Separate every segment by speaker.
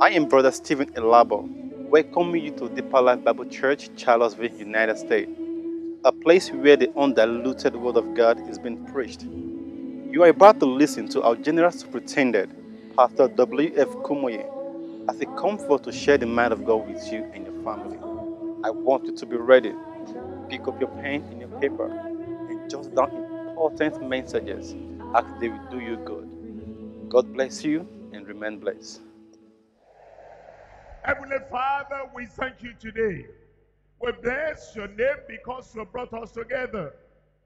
Speaker 1: I am Brother Stephen Elabo, welcoming you to Deeper Life Bible Church, Charlottesville, United States, a place where the undiluted Word of God is being preached. You are about to listen to our General Superintendent, Pastor W.F. Kumuyi, as he comes forth to share the mind of God with you and your family. I want you to be ready. Pick up your pen and your paper and jot down important messages as they will do you good. God bless you and remain blessed.
Speaker 2: Heavenly Father, we thank you today. We bless your name because you brought us together.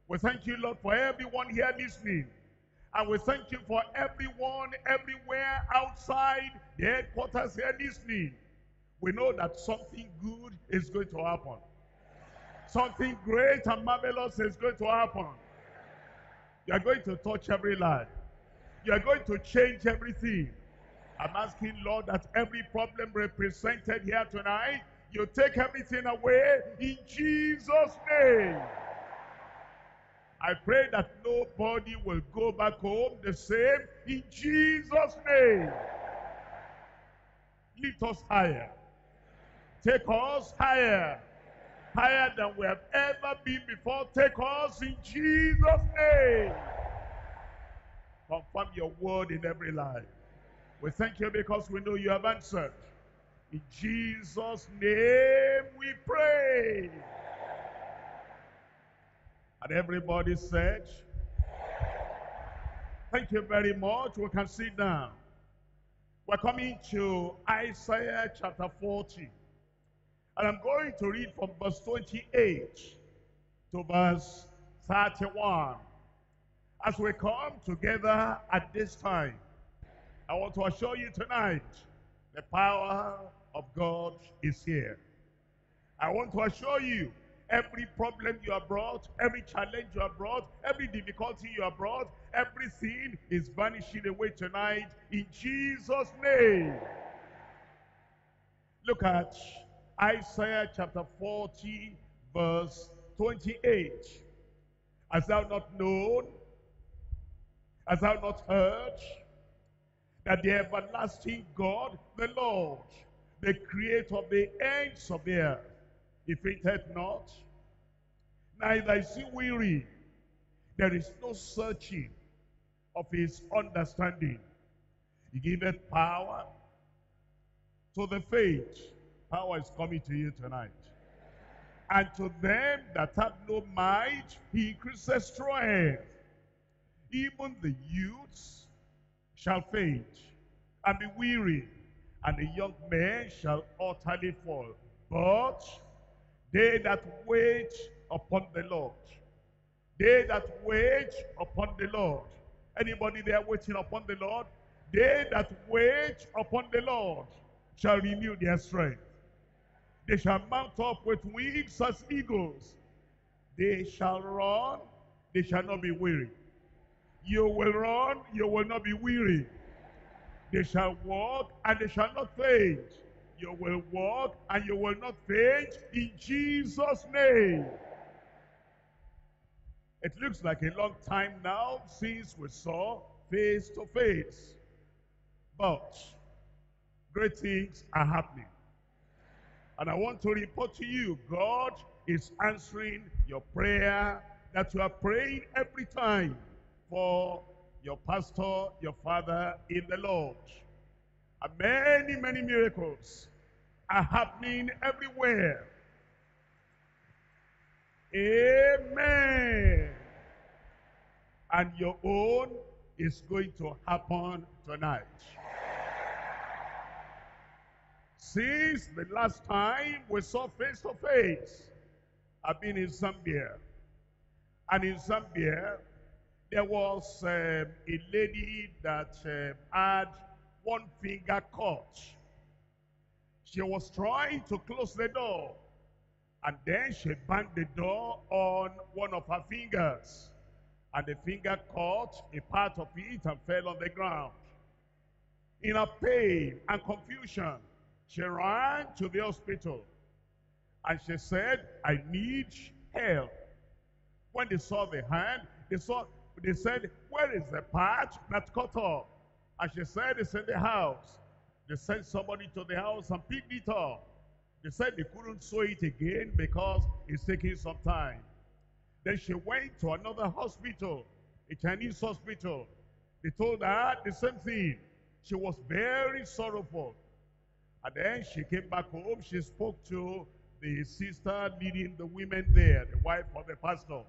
Speaker 2: We thank you, Lord, for everyone here listening. And we thank you for everyone everywhere outside the headquarters here listening. We know that something good is going to happen. Something great and marvelous is going to happen. You are going to touch every life. You are going to change everything. I'm asking, Lord, that every problem represented here tonight, you take everything away in Jesus' name. I pray that nobody will go back home the same in Jesus' name. Lift us higher. Take us higher. Higher than we have ever been before. Take us in Jesus' name. Confirm your word in every life. We thank you because we know you have answered. In Jesus' name we pray. And everybody said, Thank you very much. We can sit down. We're coming to Isaiah chapter 40. And I'm going to read from verse 28 to verse 31. As we come together at this time, I want to assure you tonight, the power of God is here. I want to assure you, every problem you have brought, every challenge you have brought, every difficulty you have brought, everything is vanishing away tonight in Jesus' name. Look at Isaiah chapter 40, verse 28. Has thou not known? Has thou not heard? that the everlasting God, the Lord, the creator of the ends of the earth, he fainteth not, neither is he weary. There is no searching of his understanding. He giveth power to the faint. Power is coming to you tonight. And to them that have no might, he increases strength. Even the youths shall faint and be weary, and the young men shall utterly fall. But they that wait upon the Lord, they that wait upon the Lord, anybody there waiting upon the Lord, they that wait upon the Lord shall renew their strength. They shall mount up with wings as eagles. They shall run, they shall not be weary. You will run, you will not be weary. They shall walk and they shall not faint. You will walk and you will not faint in Jesus' name. It looks like a long time now since we saw face to face. But great things are happening. And I want to report to you, God is answering your prayer that you are praying every time for your pastor, your father in the Lord. And many, many miracles are happening everywhere. Amen. And your own is going to happen tonight. Since the last time we saw face to face, I've been in Zambia. And in Zambia, there was um, a lady that um, had one finger cut. She was trying to close the door. And then she banged the door on one of her fingers. And the finger caught a part of it and fell on the ground. In her pain and confusion, she ran to the hospital. And she said, I need help. When they saw the hand, they saw They said, where is the patch that cut off? And she said, it's in the house. They sent somebody to the house and picked it up. They said they couldn't sew it again because it's taking some time. Then she went to another hospital, a Chinese hospital. They told her the same thing. She was very sorrowful. And then she came back home. She spoke to the sister leading the women there, the wife of the pastor.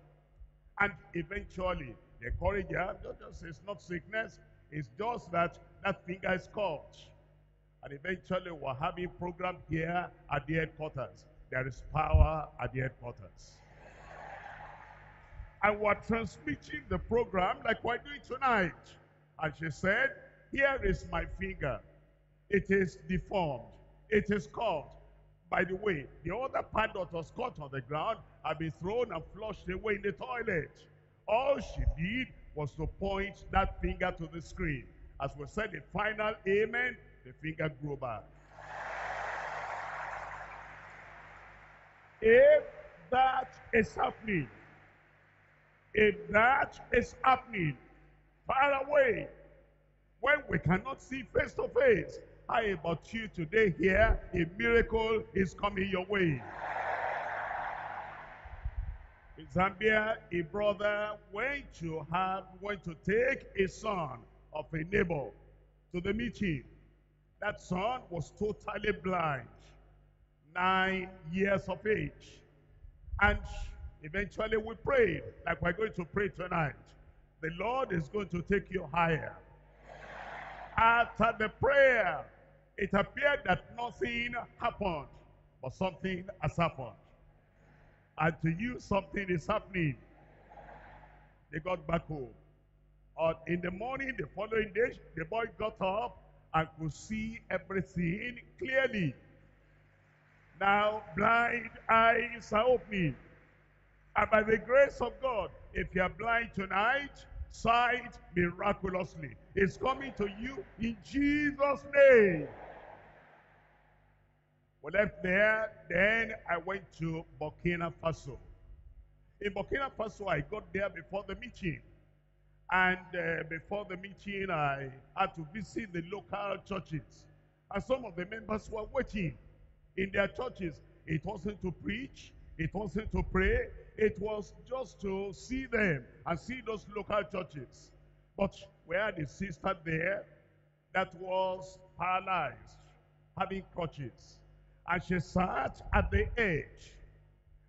Speaker 2: And eventually, they encouraged her. Just, it's not sickness. It's just that that finger is caught. And eventually, we're having program here at the headquarters. There is power at the headquarters. And we're transmitting the program like we're doing tonight. And she said, here is my finger. It is deformed. It is cut. By the way, the other part that was cut on the ground had been thrown and flushed away in the toilet. All she did was to point that finger to the screen. As we said the final amen, the finger grew back. If that is happening, if that is happening far away, when we cannot see face to face, how about you today here? A miracle is coming your way. In Zambia, a brother went to have went to take a son of a neighbor to the meeting. That son was totally blind, nine years of age. And eventually we prayed, like we're going to pray tonight. The Lord is going to take you higher. After the prayer, it appeared that nothing happened, but something has happened. And to you, something is happening. They got back home. Uh, in the morning, the following day, the boy got up and could see everything clearly. Now, blind eyes are opening. And by the grace of God, if you are blind tonight, sight miraculously is coming to you in Jesus' name. We left there, then I went to Burkina Faso. In Burkina Faso, I got there before the meeting. And uh, before the meeting, I had to visit the local churches. And some of the members were waiting in their churches. It wasn't to preach. It wasn't to pray. It was just to see them and see those local churches. But we had a sister there that was paralyzed, having crutches. And she sat at the edge.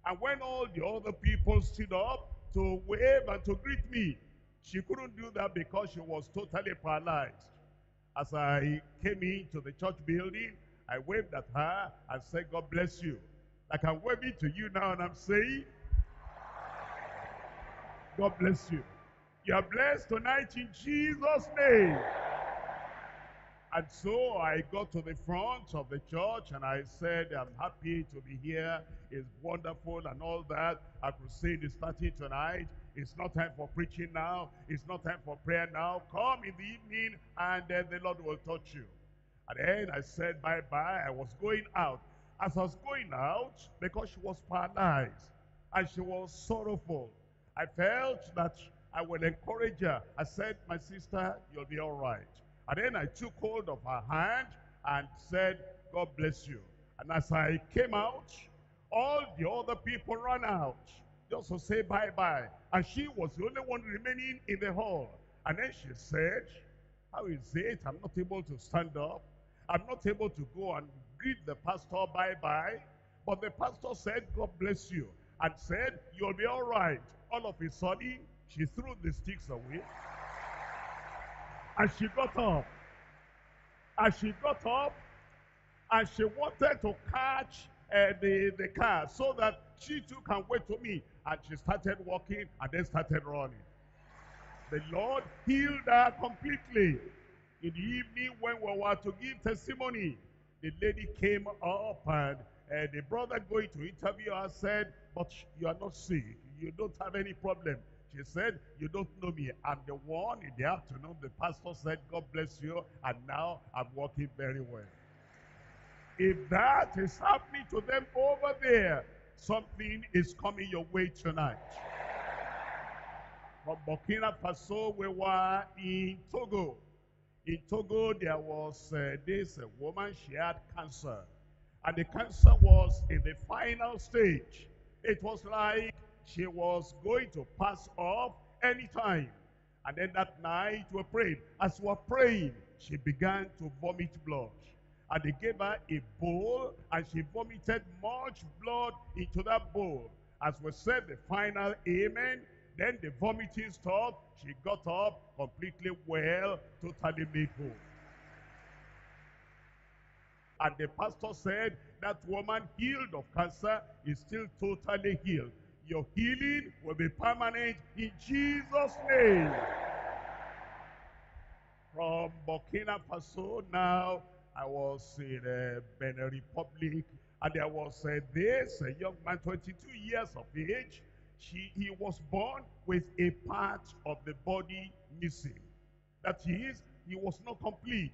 Speaker 2: And when all the other people stood up to wave and to greet me, she couldn't do that because she was totally paralyzed. As I came into the church building, I waved at her and said, God bless you. Like I'm waving to you now and I'm saying, God bless you. You are blessed tonight in Jesus' name. And so I got to the front of the church and I said, I'm happy to be here. It's wonderful and all that. Our crusade is starting tonight. It's not time for preaching now. It's not time for prayer now. Come in the evening and then the Lord will touch you. And then I said bye-bye. I was going out. As I was going out, because she was paralyzed and she was sorrowful, I felt that I would encourage her. I said, my sister, you'll be all right. And then I took hold of her hand and said, God bless you. And as I came out, all the other people ran out just to say bye-bye. And she was the only one remaining in the hall. And then she said, how is it? I'm not able to stand up. I'm not able to go and greet the pastor bye-bye. But the pastor said, God bless you. And said, you'll be all right. All of a sudden, she threw the sticks away. And she got up. And she got up and she wanted to catch uh, the, the car so that she too can wait to me. And she started walking and then started running. The Lord healed her completely. In the evening when we were to give testimony, the lady came up and uh, the brother going to interview her said, but you are not sick. You don't have any problem. She said, you don't know me. I'm the one in the afternoon. The pastor said, God bless you. And now I'm working very well. If that is happening to them over there, something is coming your way tonight. from Burkina Faso, we were in Togo. In Togo, there was uh, this uh, woman, she had cancer. And the cancer was in the final stage. It was like she was going to pass off anytime. And then that night we prayed. As we were praying, she began to vomit blood. And they gave her a bowl and she vomited much blood into that bowl. As we said the final amen, then the vomiting stopped. She got up completely well, totally made whole. And the pastor said, that woman healed of cancer is still totally healed. Your healing will be permanent in Jesus' name. From Burkina Faso, now I was in uh, Benin Republic, and there was uh, this a young man, 22 years of age. She, he was born with a part of the body missing. That is, he was not complete.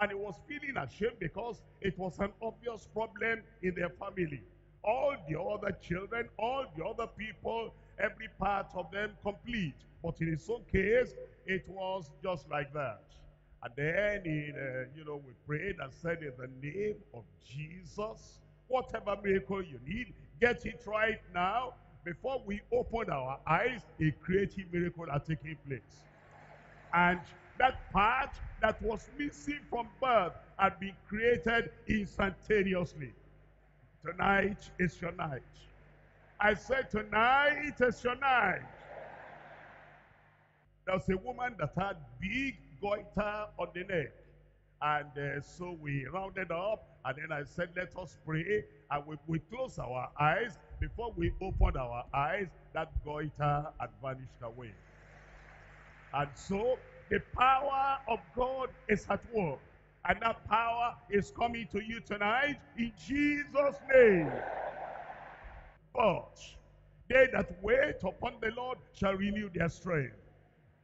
Speaker 2: And he was feeling ashamed because it was an obvious problem in their family. All the other children, all the other people, every part of them complete. But in his own case, it was just like that. And then, in, uh, you know, we prayed and said, in the name of Jesus, whatever miracle you need, get it right now. Before we open our eyes, a creative miracle are taking place. And that part that was missing from birth had been created instantaneously. Tonight is your night. I said tonight is your night. There was a woman that had big goiter on the neck. And uh, so we rounded up, and then I said, let us pray. And we, we closed our eyes. Before we opened our eyes, that goiter had vanished away. And so the power of God is at work. And that power is coming to you tonight in Jesus' name. But they that wait upon the Lord shall renew their strength.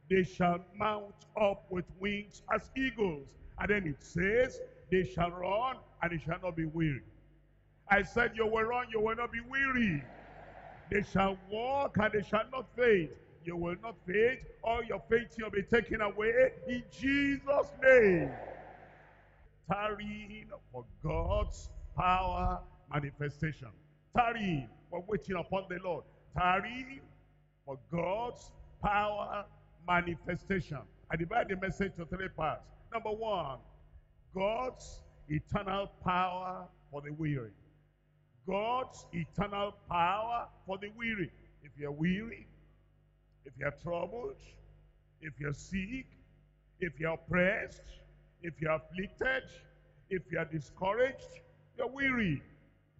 Speaker 2: They shall mount up with wings as eagles. And then it says, they shall run and they shall not be weary. I said, you will run, you will not be weary. They shall walk and they shall not faint. You will not faint. All your fainting will be taken away in Jesus' name. Tarrying for God's power manifestation. Tarrying for waiting upon the Lord. Tarrying for God's power manifestation. I divide the message to three parts. Number one, God's eternal power for the weary. God's eternal power for the weary. If you're weary, if you're troubled, if you're sick, if you're oppressed, if you're afflicted, if you're discouraged, you're weary.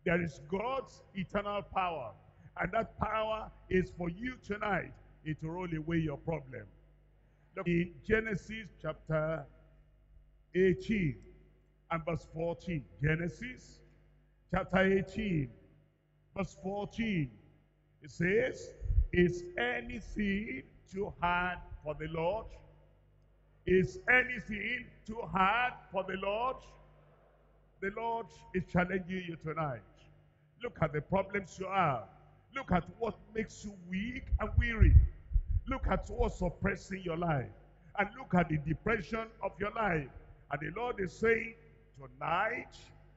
Speaker 2: There is God's eternal power. And that power is for you tonight. It will roll away your problem. Look in Genesis chapter 18 and verse 14. Genesis chapter 18, verse 14. It says, is anything too hard for the Lord? Is anything too hard for the Lord? The Lord is challenging you tonight. Look at the problems you have. Look at what makes you weak and weary. Look at what's oppressing your life. And look at the depression of your life. And the Lord is saying, tonight,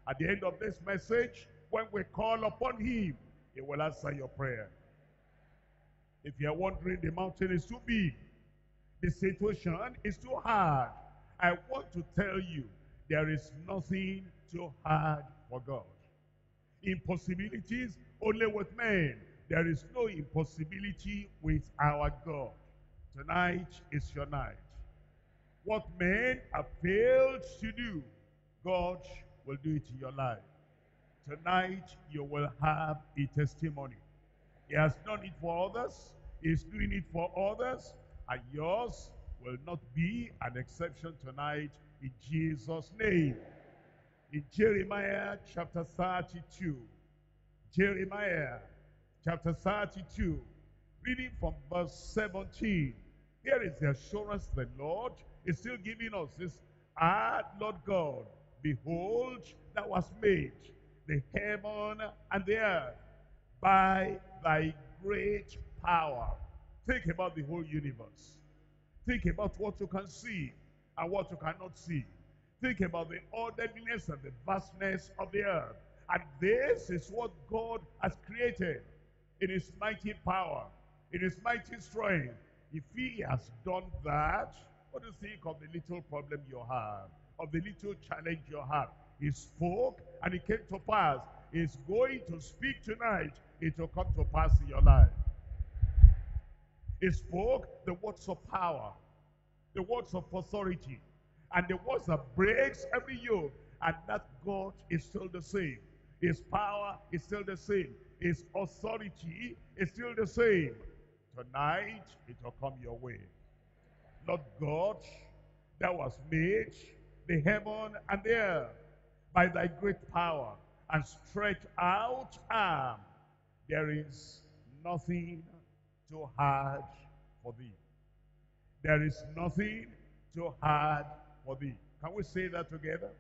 Speaker 2: at the end of this message, when we call upon him, he will answer your prayer. If you're wondering the mountain is too big, the situation is too hard, I want to tell you, there is nothing too hard for God. Impossibilities only with men. There is no impossibility with our God. Tonight is your night. What men have failed to do, God will do it in your life. Tonight you will have a testimony. He has done it for others is doing it for others, and yours will not be an exception tonight in Jesus' name. In Jeremiah chapter 32, Jeremiah chapter 32, reading from verse 17, here is the assurance the Lord is still giving us this, Ah, Lord God, behold, that was made the heaven and the earth by thy great power. Think about the whole universe. Think about what you can see and what you cannot see. Think about the orderliness and the vastness of the earth. And this is what God has created in his mighty power, in his mighty strength. If he has done that, what do you think of the little problem you have, of the little challenge you have? He spoke and it came to pass. He's going to speak tonight. It will come to pass in your life. He spoke the words of power, the words of authority, and the words that breaks every yoke. And that God is still the same. His power is still the same. His authority is still the same. Tonight, it will come your way. Lord God, that was made the heaven and the earth by thy great power and stretch out arm. There is nothing too hard for thee. There is nothing too hard for thee. Can we say that together?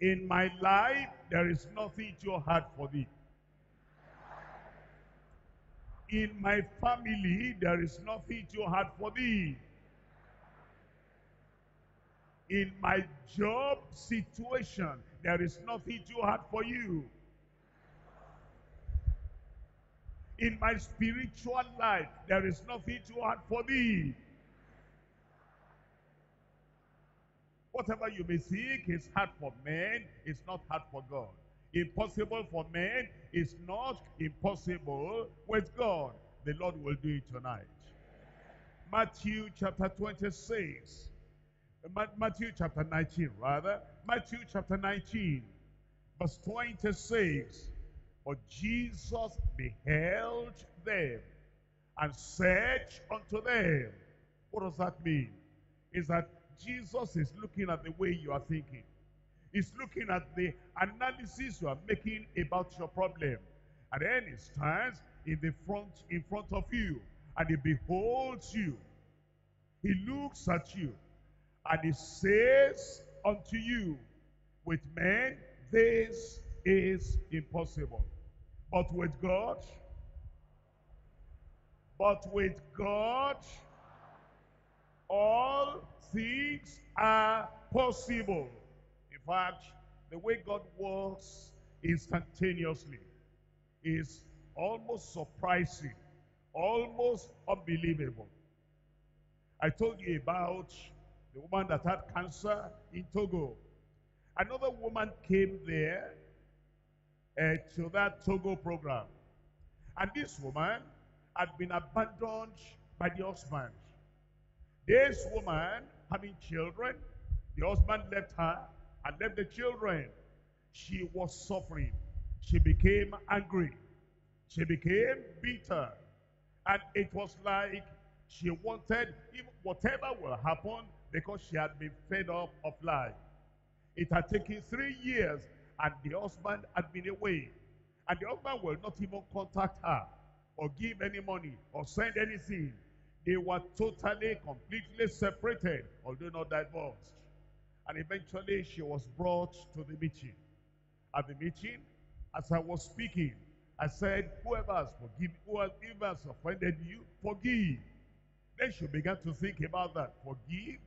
Speaker 2: In my life, there is nothing too hard for thee. In my family, there is nothing too hard for thee. In my job situation, there is nothing too hard for you. In my spiritual life, there is nothing too hard for thee. Whatever you may seek is hard for men, it's not hard for God. Impossible for men is not impossible with God. The Lord will do it tonight. Matthew chapter 26. Matthew chapter 19, rather. Matthew chapter 19, verse 26. But Jesus beheld them and said unto them, What does that mean? Is that Jesus is looking at the way you are thinking. He's looking at the analysis you are making about your problem. And then he stands in the front, in front of you, and he beholds you. He looks at you, and he says unto you, with men, this is impossible. But with God, but with God, all things are possible. In fact, the way God works instantaneously is almost surprising, almost unbelievable. I told you about the woman that had cancer in Togo. Another woman came there uh, to that Togo program. And this woman had been abandoned by the husband. This woman having children, the husband left her and left the children. She was suffering. She became angry. She became bitter. And it was like she wanted whatever will happen because she had been fed up of life. It had taken three years and the husband had been away. And the husband will not even contact her or give any money or send anything. They were totally, completely separated, although not divorced. And eventually she was brought to the meeting. At the meeting, as I was speaking, I said, whoever has forgiven, whoever has offended you, forgive. Then she began to think about that. Forgive.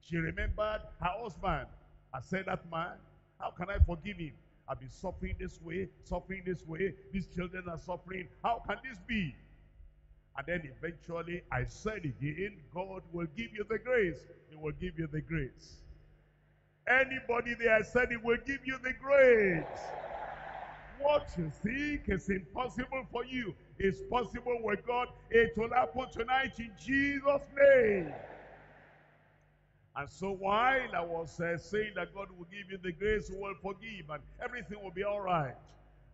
Speaker 2: She remembered her husband. I said, that man, how can I forgive him? I've been suffering this way, suffering this way. These children are suffering. How can this be? And then eventually I said again, God will give you the grace. He will give you the grace. Anybody there said he will give you the grace. What you think is impossible for you is possible with God. It will happen tonight in Jesus' name. And so while I was uh, saying that God will give you the grace, He will forgive, and everything will be all right.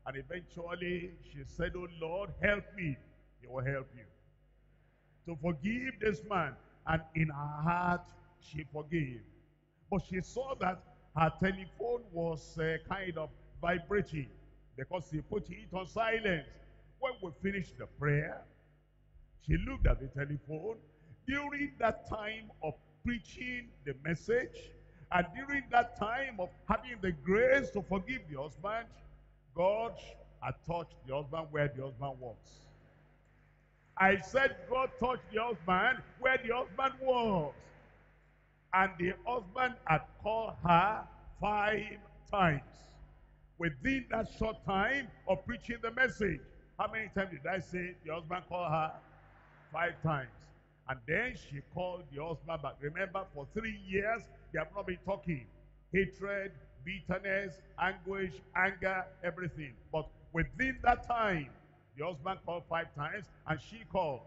Speaker 2: And eventually she said, oh Lord, help me. He will help you. To forgive this man. And in her heart, she forgave. But she saw that her telephone was uh, kind of vibrating because she put it on silence. When we finished the prayer, she looked at the telephone. During that time of preaching the message, and during that time of having the grace to forgive the husband, God had touched the husband where the husband was. I said God touched the husband where the husband was. And the husband had called her five times. Within that short time of preaching the message. How many times did I say the husband called her? Five times. And then she called the husband back. Remember, for three years, they have not been talking. Hatred, bitterness, anguish, anger, everything. But within that time, the husband called five times, and she called.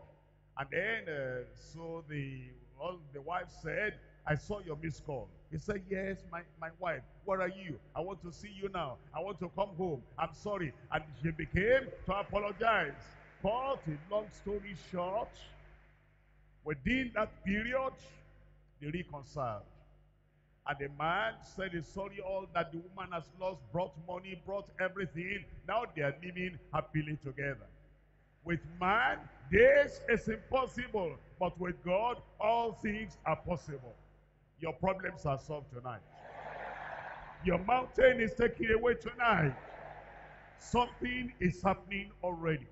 Speaker 2: And then, uh, so the, well, the wife said, I saw your missed call. He said, yes, my, my wife, where are you? I want to see you now. I want to come home. I'm sorry. And she became to apologize. But a long story short, within that period, they reconciled. And the man said he's sorry all that the woman has lost, brought money, brought everything. Now they are living happily together. With man, this is impossible. But with God, all things are possible. Your problems are solved tonight. Your mountain is taken away tonight. Something is happening already.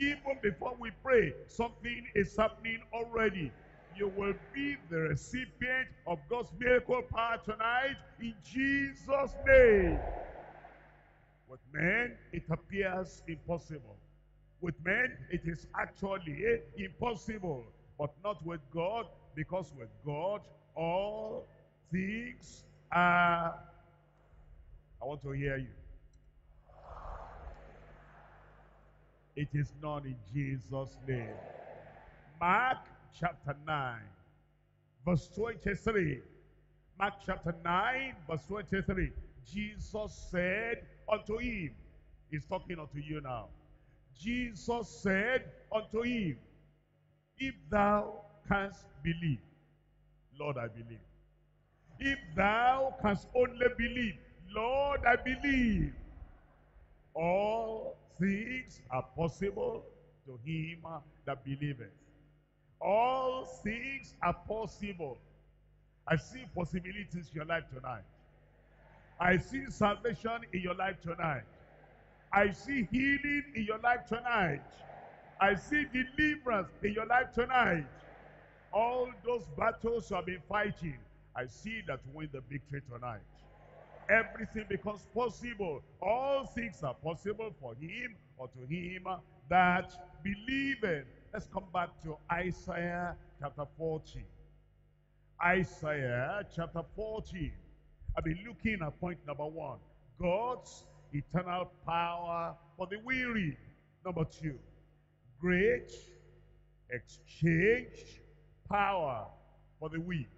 Speaker 2: Even before we pray, something is happening already you will be the recipient of God's miracle power tonight in Jesus' name. With men, it appears impossible. With men, it is actually impossible. But not with God, because with God, all things are... I want to hear you. It is not in Jesus' name. Mark chapter 9, verse 23. Mark chapter 9, verse 23. Jesus said unto him, He's talking unto you now. Jesus said unto him, If thou canst believe, Lord, I believe. If thou canst only believe, Lord, I believe. All things are possible to him that believeth. All things are possible. I see possibilities in your life tonight. I see salvation in your life tonight. I see healing in your life tonight. I see deliverance in your life tonight. All those battles you have been fighting, I see that win the victory tonight. Everything becomes possible. All things are possible for him or to him that believeth. Let's come back to Isaiah chapter 40. Isaiah chapter 40. I've been looking at point number one. God's eternal power for the weary. Number two, great exchange power for the weak.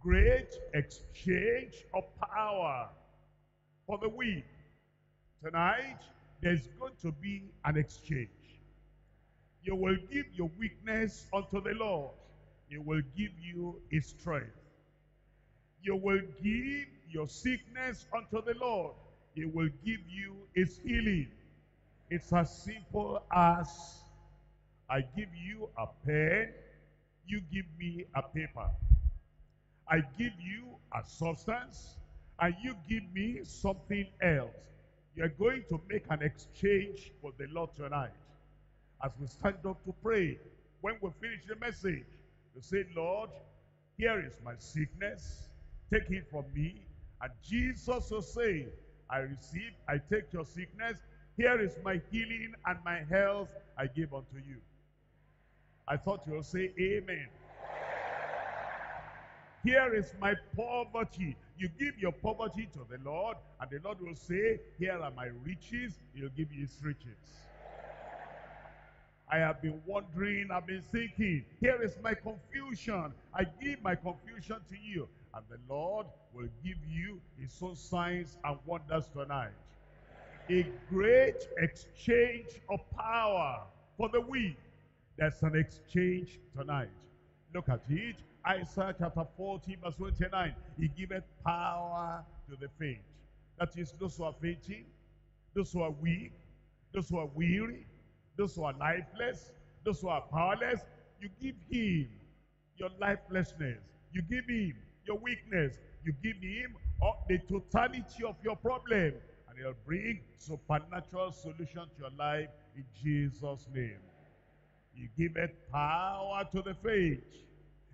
Speaker 2: Great exchange of power for the weak. Tonight, there's going to be an exchange. You will give your weakness unto the Lord. He will give you his strength. You will give your sickness unto the Lord. He will give you his healing. It's as simple as I give you a pen, you give me a paper. I give you a substance, and you give me something else. You're going to make an exchange with the Lord tonight as we stand up to pray, when we finish the message, to say, Lord, here is my sickness. Take it from me. And Jesus will say, I receive, I take your sickness. Here is my healing and my health I give unto you. I thought you will say, Amen. Here is my poverty. You give your poverty to the Lord, and the Lord will say, Here are my riches. He'll give you his riches. I have been wondering, I've been thinking, here is my confusion. I give my confusion to you. And the Lord will give you his own signs and wonders tonight. A great exchange of power for the weak. There's an exchange tonight. Look at it. Isaiah chapter 40 verse 29. He giveth power to the faint. That is those who are fainting, those who are weak, those who are weary, those who are lifeless, those who are powerless, you give him your lifelessness. You give him your weakness. You give him the totality of your problem. And he'll bring supernatural solution to your life in Jesus' name. He giveth power to the faint,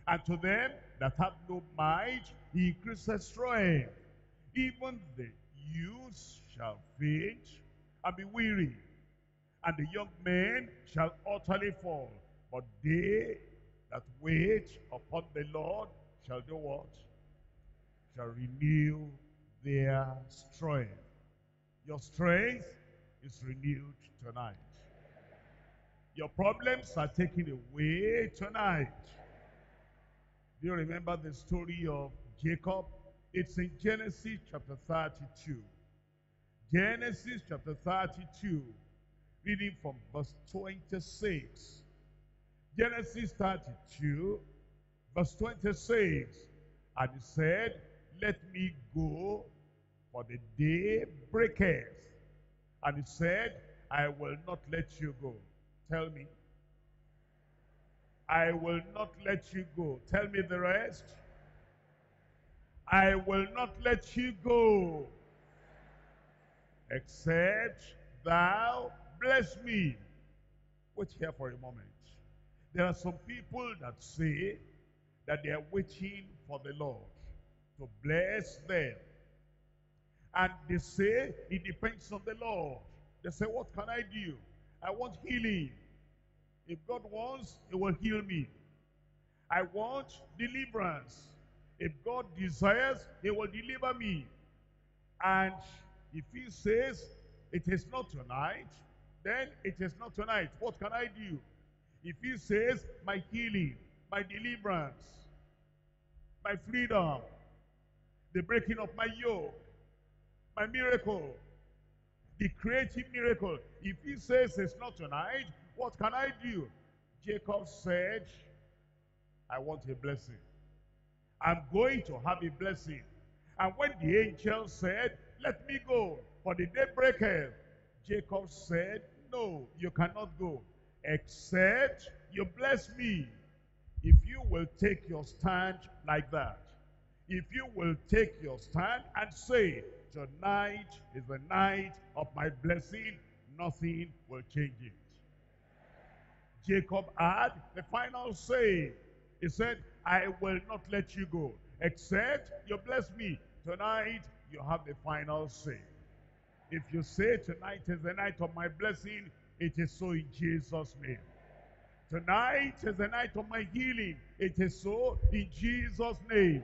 Speaker 2: and to them that have no might, he increaseth strength. Even the youths shall faint and be weary, and the young men shall utterly fall. But they that wait upon the Lord shall do what? Shall renew their strength. Your strength is renewed tonight. Your problems are taken away tonight. Do you remember the story of Jacob? It's in Genesis chapter 32. Genesis chapter 32, reading from verse 26. Genesis 32, verse 26. And he said, Let me go, for the day breaketh. And he said, I will not let you go. Tell me. I will not let you go. Tell me the rest. I will not let you go except thou bless me. Wait here for a moment. There are some people that say that they are waiting for the Lord to bless them. And they say it depends on the Lord. They say, what can I do? I want healing. If God wants, he will heal me. I want deliverance. If God desires, he will deliver me. And if he says, it is not tonight, then it is not tonight. What can I do? If he says, my healing, my deliverance, my freedom, the breaking of my yoke, my miracle, the creative miracle. If he says it's not tonight, what can I do? Jacob said, I want a blessing. I'm going to have a blessing. And when the angel said, let me go, for the day breaketh, Jacob said, no, you cannot go, except you bless me. If you will take your stand like that, if you will take your stand and say, tonight is the night of my blessing, nothing will change it. Jacob had the final say. He said, I will not let you go, except you bless me. Tonight, you have the final say. If you say tonight is the night of my blessing, it is so in Jesus' name. Tonight is the night of my healing. It is so in Jesus' name.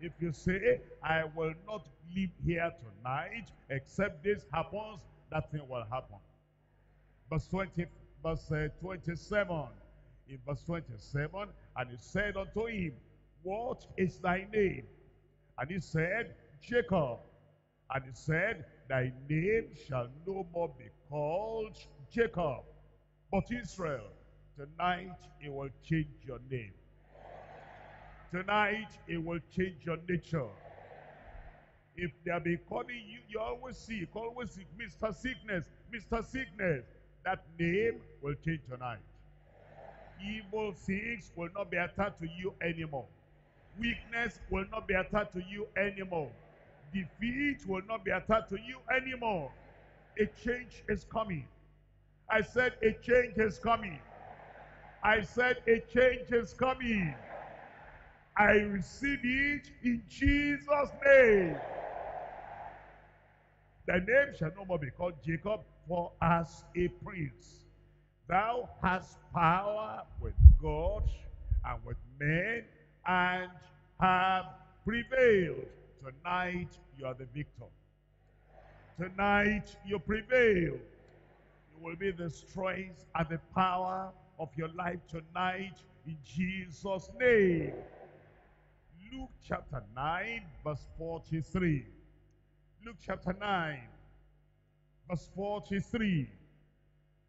Speaker 2: If you say, I will not live here tonight, except this happens, that thing will happen. Verse 20, verse uh, 27. In verse 27, and he said unto him, What is thy name? And he said, Jacob. And he said, Thy name shall no more be called Jacob, but Israel. Tonight, it will change your name. Tonight, it will change your nature. If they have been calling you, you always sick, always sick, Mr. Sickness, Mr. Sickness. That name will change tonight. Evil things will not be attached to you anymore. Weakness will not be attached to you anymore. Defeat will not be attached to you anymore. A change is coming. I said a change is coming. I said a change is coming. I receive it in Jesus' name. The name shall no more be called Jacob, for as a prince thou hast power with God and with men, and have prevailed. Tonight you are the victor. Tonight you prevail. You will be the strength and the power of your life tonight in Jesus' name. Luke chapter 9, verse 43. Luke chapter 9, verse 43.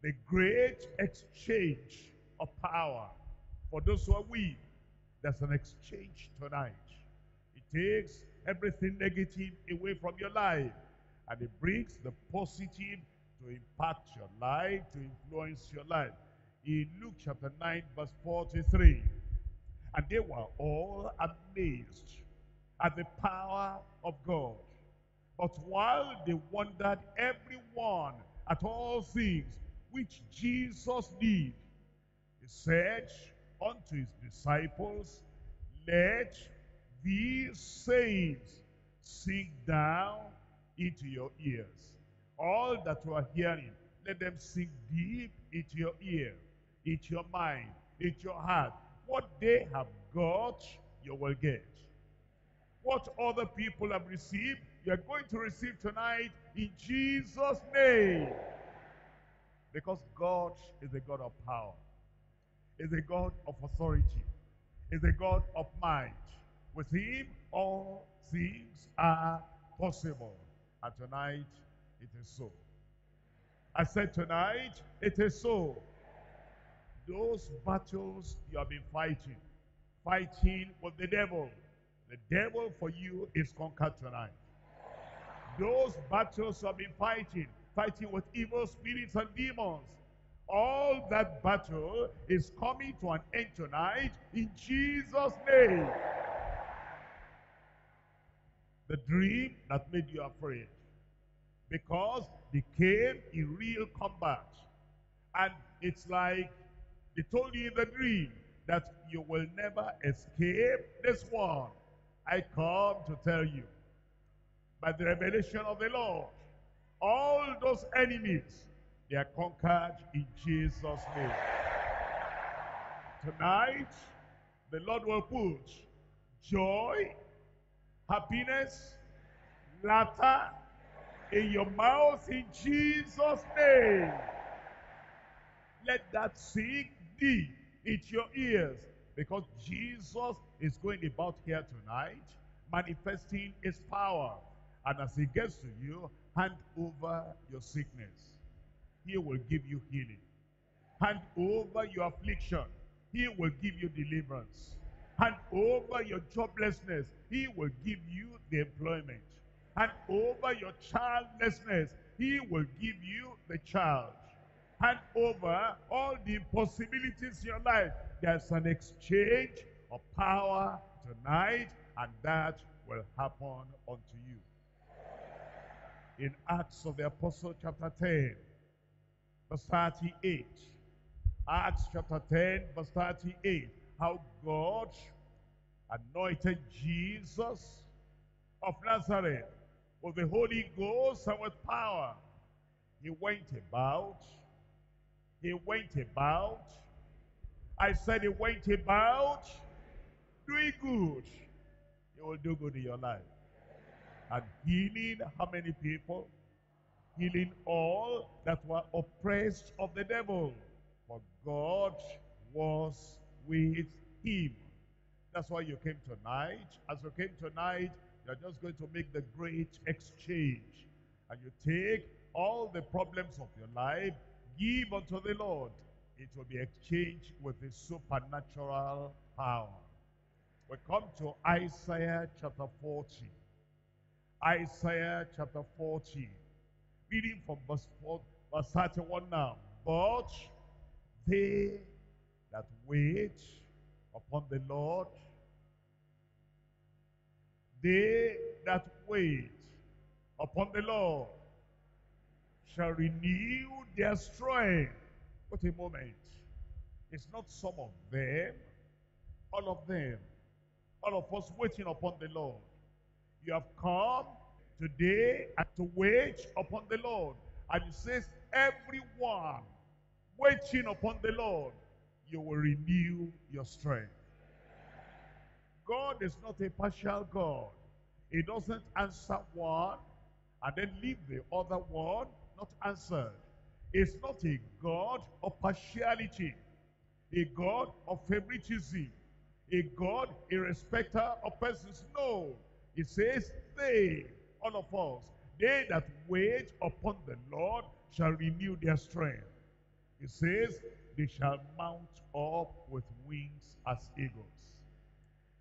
Speaker 2: The great exchange of power. For those who are weak, there's an exchange tonight. It takes everything negative away from your life. And it brings the positive to impact your life, to influence your life. In Luke chapter 9, verse 43. And they were all amazed at the power of God. But while they wondered everyone at all things which Jesus did, he said unto his disciples, Let these sayings sink down into your ears. All that you are hearing, let them sink deep into your ear, into your mind, into your heart. What they have got, you will get. What other people have received, you are going to receive tonight in Jesus' name. Because God is a God of power, is a God of authority, is a God of might. With him, all things are possible. And tonight, it is so. I said tonight, it is so. Those battles you have been fighting, fighting with the devil, the devil for you is conquered tonight. Those battles have been fighting, fighting with evil spirits and demons, all that battle is coming to an end tonight in Jesus' name. The dream that made you afraid. Because they came in real combat. And it's like they told you in the dream that you will never escape this one. I come to tell you, by the revelation of the Lord, all those enemies, they are conquered in Jesus' name. Tonight, the Lord will put joy, happiness, laughter in your mouth in Jesus' name. Let that sink deep into your ears because Jesus is going about here tonight manifesting his power. And as he gets to you, hand over your sickness. He will give you healing. Hand over your affliction. He will give you deliverance. Hand over your joblessness. He will give you the employment. Hand over your childlessness. He will give you the child. Hand over all the impossibilities in your life. There's an exchange of power tonight, and that will happen unto you. In Acts of the Apostle chapter 10, verse 38. Acts chapter 10, verse 38. How God anointed Jesus of Nazareth with the Holy Ghost and with power. He went about, he went about, I said he went about doing good. He will do good in your life. And healing how many people? Healing all that were oppressed of the devil. For God was with him. That's why you came tonight. As you came tonight, you're just going to make the great exchange. And you take all the problems of your life, give unto the Lord. It will be exchanged with the supernatural power. We come to Isaiah chapter 40. Isaiah chapter 40. Reading from verse, 4, verse 31 now. But they that wait upon the Lord, they that wait upon the Lord shall renew their strength. Wait a moment. It's not some of them, all of them. All of us waiting upon the Lord. You have come today and to wait upon the Lord. And it says, everyone waiting upon the Lord, you will renew your strength. God is not a partial God. He doesn't answer one and then leave the other one not answered. He's not a God of partiality, a God of favoritism, a God, a respecter of persons. No. He says, they, all of us, they that wait upon the Lord shall renew their strength. He says, they shall mount up with wings as eagles.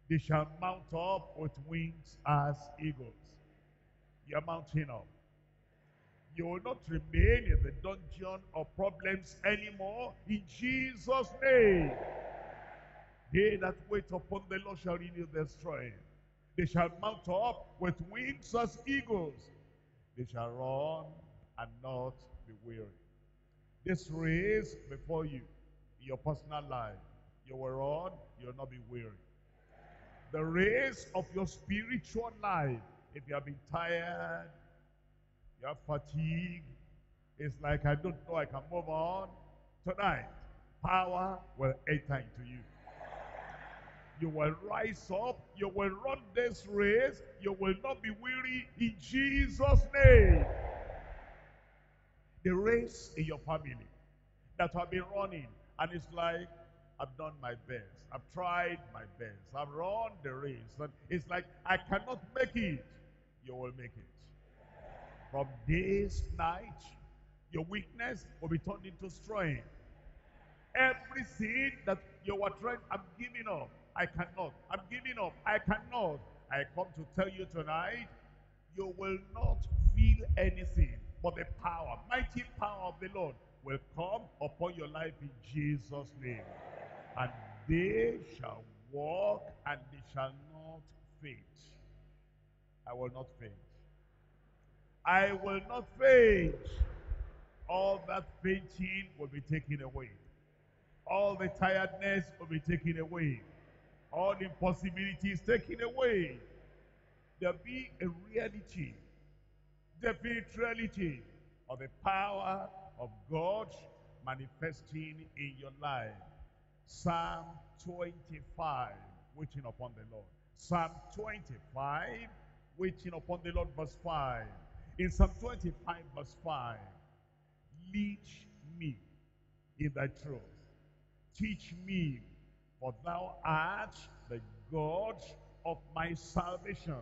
Speaker 2: They shall mount up with wings as eagles. You're mounting up. You will not remain in the dungeon of problems anymore in Jesus' name. They that wait upon the Lord shall renew their strength. They shall mount up with wings as eagles. They shall run and not be weary. This race before you in your personal life. You will run, you will not be weary. The race of your spiritual life, if you have been tired, you have fatigue, it's like I don't know I can move on. Tonight, power will enter into you. You will rise up. You will run this race. You will not be weary in Jesus' name. The race in your family that have been running, and it's like, I've done my best. I've tried my best. I've run the race. And it's like, I cannot make it. You will make it. From this night, your weakness will be turned into strength. Everything that you were trying, I'm giving up. I cannot. I'm giving up. I cannot. I come to tell you tonight, you will not feel anything but the power, mighty power of the Lord will come upon your life in Jesus' name. And they shall walk and they shall not faint. I will not faint. I will not faint. All that fainting will be taken away. All the tiredness will be taken away. All impossibilities taken away. There'll be a reality, definite reality of the power of God manifesting in your life. Psalm 25, waiting upon the Lord. Psalm 25, waiting upon the Lord, verse 5. In Psalm 25, verse 5, lead me in thy truth. Teach me, for thou art the God of my salvation.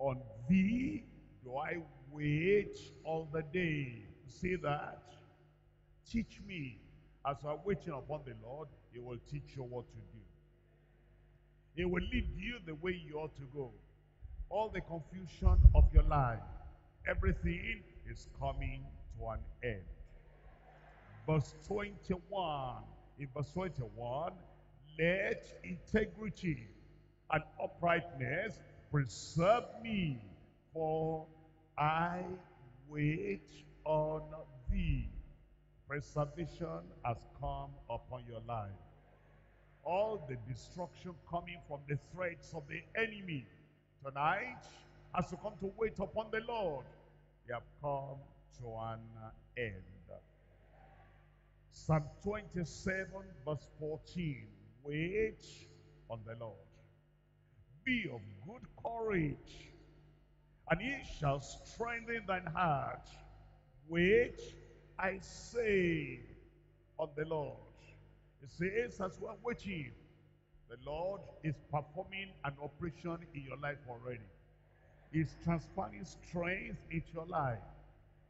Speaker 2: On thee do I wait all the day. See that? Teach me. As are waiting upon the Lord, he will teach you what to do. He will lead you the way you ought to go. All the confusion of your life, everything is coming to an end. Verse 21. In verse 21, let integrity and uprightness preserve me, for I wait on thee. Preservation has come upon your life. All the destruction coming from the threats of the enemy tonight has to come to wait upon the Lord. They have come to an end. Psalm 27 verse 14. Wait on the Lord. Be of good courage, and he shall strengthen thine heart. Wait, I say, on the Lord. It says, as we are waiting, the Lord is performing an operation in your life already. He's transferring strength into your life,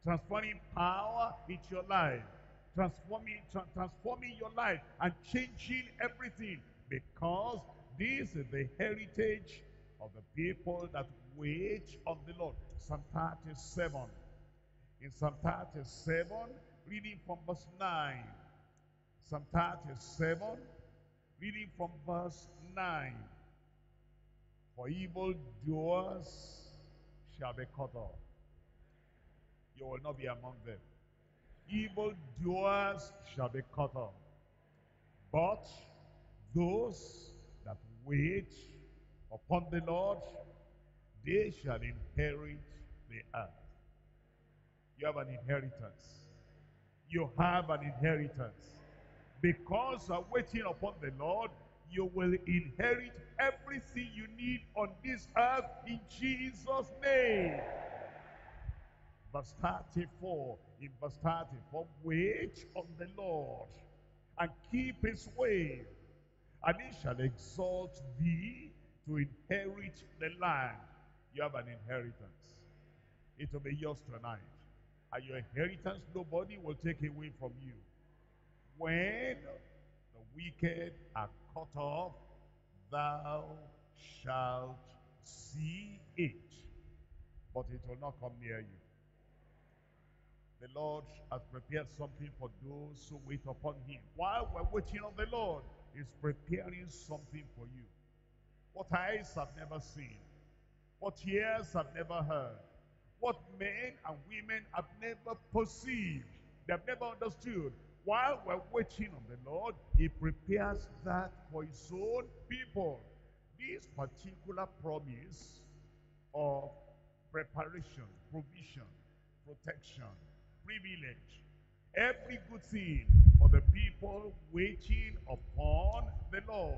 Speaker 2: transferring power into your life, transforming, tra transforming your life and changing everything because this is the heritage of the people that wait on the Lord. Psalm 37. In Psalm 37, reading from verse 9. Psalm 37, reading from verse 9. For evil doers shall be cut off. You will not be among them. Evil doers shall be cut off. But those that wait upon the Lord, they shall inherit the earth. You have an inheritance. You have an inheritance. Because of waiting upon the Lord, you will inherit everything you need on this earth in Jesus' name. Verse 34, in verse 34, wait on the Lord and keep his way, and he shall exalt thee to inherit the land. You have an inheritance. It will be yours tonight. And your inheritance, nobody will take away from you. When the wicked are cut off, thou shalt see it, but it will not come near you. The Lord has prepared something for those who wait upon him. While we're waiting on the Lord, he's preparing something for you. What eyes have never seen, what ears have never heard, what men and women have never perceived, they have never understood, while we're waiting on the Lord, he prepares that for his own people. This particular promise of preparation, provision, protection, privilege, every good thing for the people waiting upon the Lord.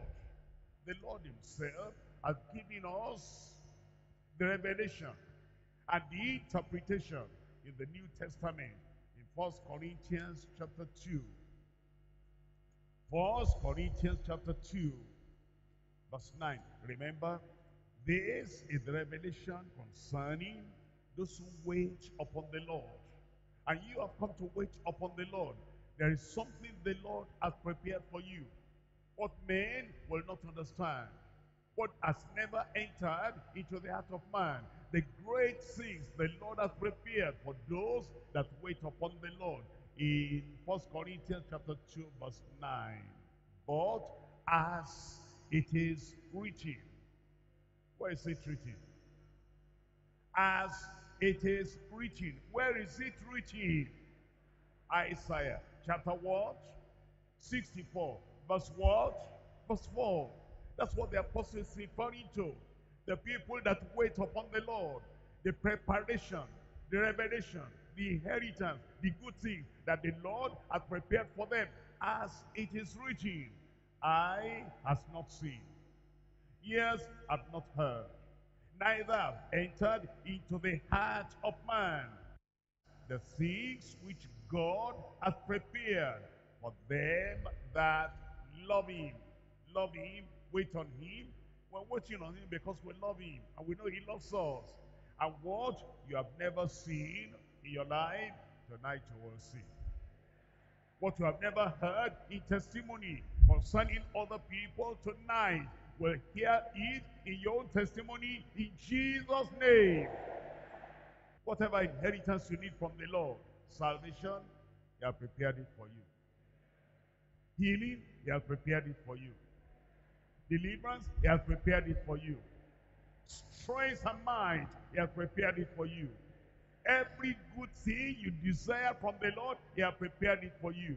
Speaker 2: The Lord himself has given us the revelation and the interpretation in the New Testament in First Corinthians chapter 2. First Corinthians chapter 2, verse 9. Remember, this is the revelation concerning those who wait upon the Lord. And you have come to wait upon the Lord. There is something the Lord has prepared for you. What men will not understand. What has never entered into the heart of man. The great things the Lord has prepared for those that wait upon the Lord. In 1 Corinthians chapter 2 verse 9. But as it is written. Where is it written? As it is written. Where is it written? Isaiah chapter what? 64. Verse what? Verse 4. That's what the apostle is referring to. The people that wait upon the Lord. The preparation, the revelation, the inheritance, the good things that the Lord has prepared for them. As it is written, I has not seen, ears have not heard, neither have entered into the heart of man the things which God has prepared for them that love him. Love him, wait on him. We're waiting on him because we love him and we know he loves us. And what you have never seen in your life, tonight you will see. What you have never heard in testimony concerning other people, tonight will hear it in your own testimony in Jesus' name. Whatever inheritance you need from the Lord, salvation, He has prepared it for you. Healing, He has prepared it for you. Deliverance, He has prepared it for you. Strength and mind, He has prepared it for you. Every good thing you desire from the Lord, He has prepared it for you.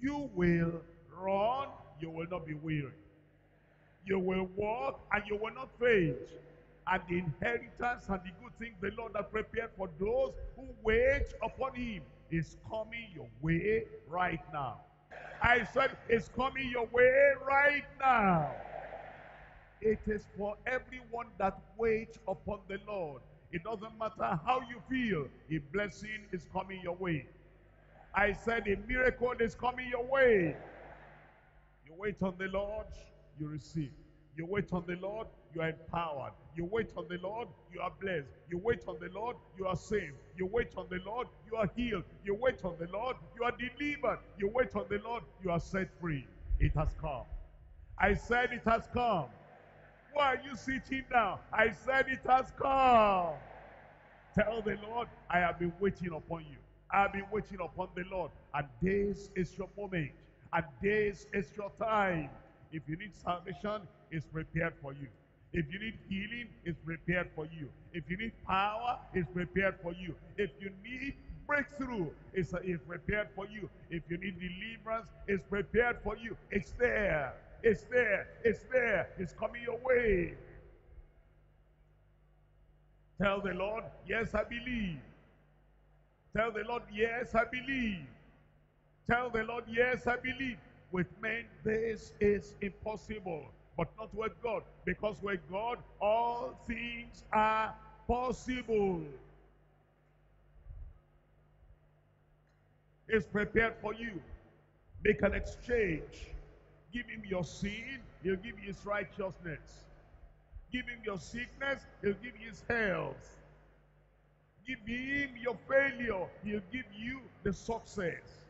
Speaker 2: You will run, you will not be weary. You will walk, and you will not faint. And the inheritance and the good things the Lord has prepared for those who wait upon Him is coming your way right now. I said, it's coming your way right now. It is for everyone that waits upon the Lord. It doesn't matter how you feel, a blessing is coming your way. I said, a miracle is coming your way. You wait on the Lord, you receive. You wait on the Lord, you are empowered. You wait on the Lord, you are blessed. You wait on the Lord, you are saved. You wait on the Lord, you are healed. You wait on the Lord, you are delivered. You wait on the Lord, you are set free. It has come. I said it has come. Why are you sitting down? I said it has come. Tell the Lord, I have been waiting upon you. I have been waiting upon the Lord. And this is your moment. And this is your time. If you need salvation, it's prepared for you. If you need healing, it's prepared for you. If you need power, it's prepared for you. If you need breakthrough, it's, uh, it's prepared for you. If you need deliverance, it's prepared for you. It's there. It's there. It's there. It's coming your way. Tell the Lord, yes, I believe. Tell the Lord, yes, I believe. Tell the Lord, yes, I believe. With men, this is impossible, but not with God. Because with God, all things are possible. It's prepared for you. Make an exchange. Give him your sin, he'll give you his righteousness. Give him your sickness, he'll give you his health. Give him your failure, he'll give you the success.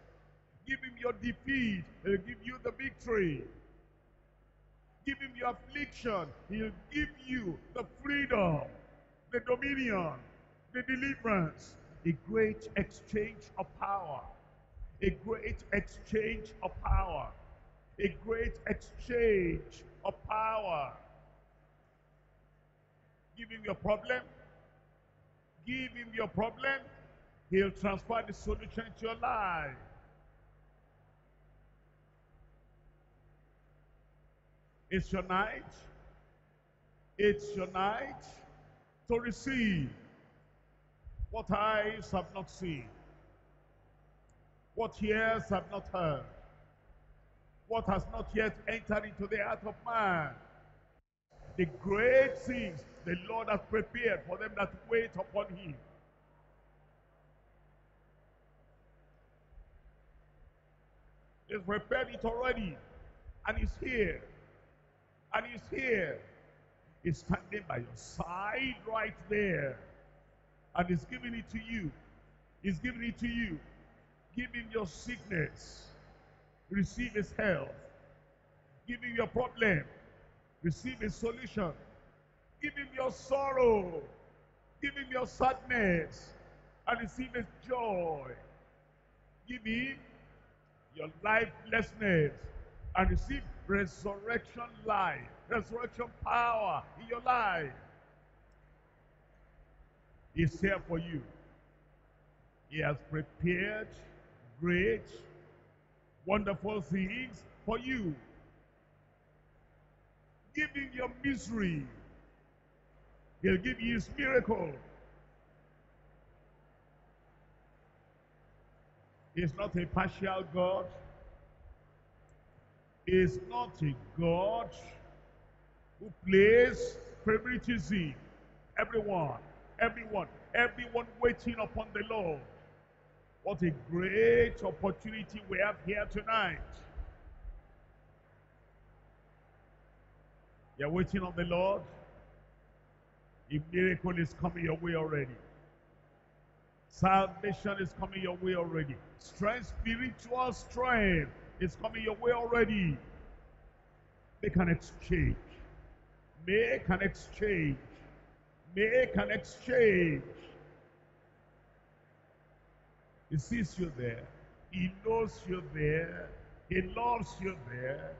Speaker 2: Give him your defeat, he'll give you the victory. Give him your affliction, he'll give you the freedom, the dominion, the deliverance. A great exchange of power. A great exchange of power. A great exchange of power. Give him your problem. Give him your problem. He'll transfer the solution to your life. It's your night. It's your night to receive what eyes have not seen, what ears have not heard, what has not yet entered into the heart of man. The great things the Lord has prepared for them that wait upon him. He's prepared it already. And he's here. And he's here. He's standing by your side right there. And he's giving it to you. He's giving it to you. Give him your sickness. Receive his health. Give him your problem. Receive his solution. Give him your sorrow. Give him your sadness. And receive his joy. Give him your lifelessness and receive resurrection life, resurrection power in your life. He's here for you. He has prepared great, wonderful things for you. Give him your misery. He'll give you his miracle. He's not a partial God. Is not a God who plays favoritism. Everyone, everyone, everyone waiting upon the Lord. What a great opportunity we have here tonight. You're waiting on the Lord. A miracle is coming your way already. Salvation is coming your way already. Strength, spiritual strength is coming your way already. Make an exchange. Make an exchange. Make an exchange. He sees you there. He knows you there. He loves you there.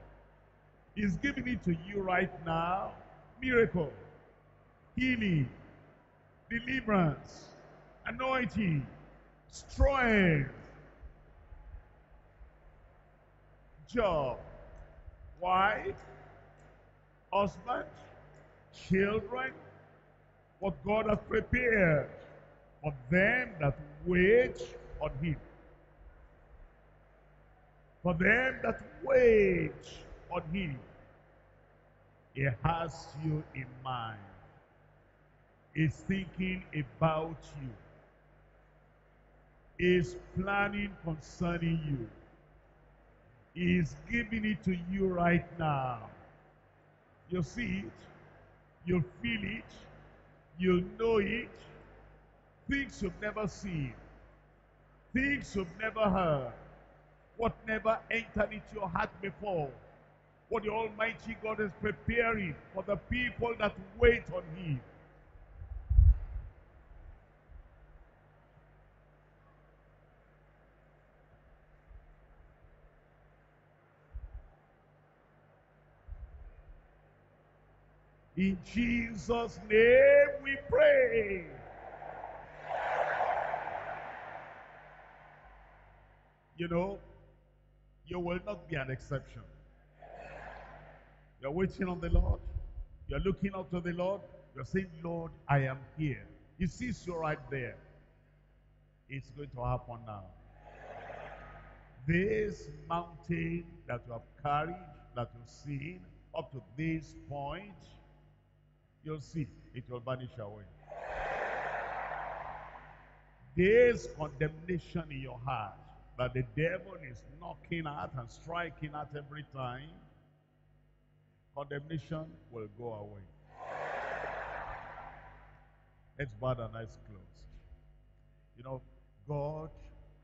Speaker 2: He's giving it to you right now. Miracle, healing, deliverance, anointing, strength, job, wife, husband, children, what God has prepared for them that wait on him. For them that wait on him, he has you in mind. He's thinking about you is planning concerning you. He is giving it to you right now. You see it, you feel it, you know it. Things you've never seen, things you've never heard, what never entered into your heart before, what the Almighty God is preparing for the people that wait on Him. In Jesus' name we pray. You know, you will not be an exception. You're waiting on the Lord. You're looking up to the Lord. You're saying, Lord, I am here. He sees you right there. It's going to happen now. This mountain that you have carried, that you've seen up to this point, you'll see it will vanish away. There's condemnation in your heart that the devil is knocking at and striking at every time. Condemnation will go away. Let's bow our closed. You know, God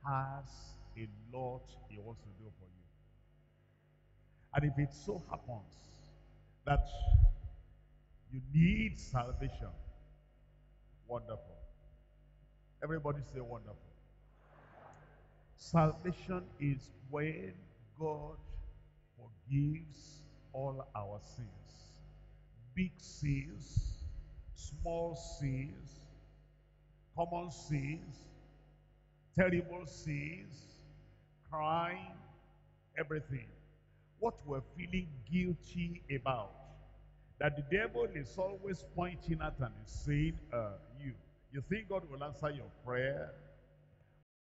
Speaker 2: has a lot he wants to do for you. And if it so happens that you need salvation. Wonderful. Everybody say wonderful. Salvation is when God forgives all our sins. Big sins, small sins, common sins, terrible sins, crime, everything. what we're feeling guilty about. That the devil is always pointing at and saying, uh, you, you think God will answer your prayer?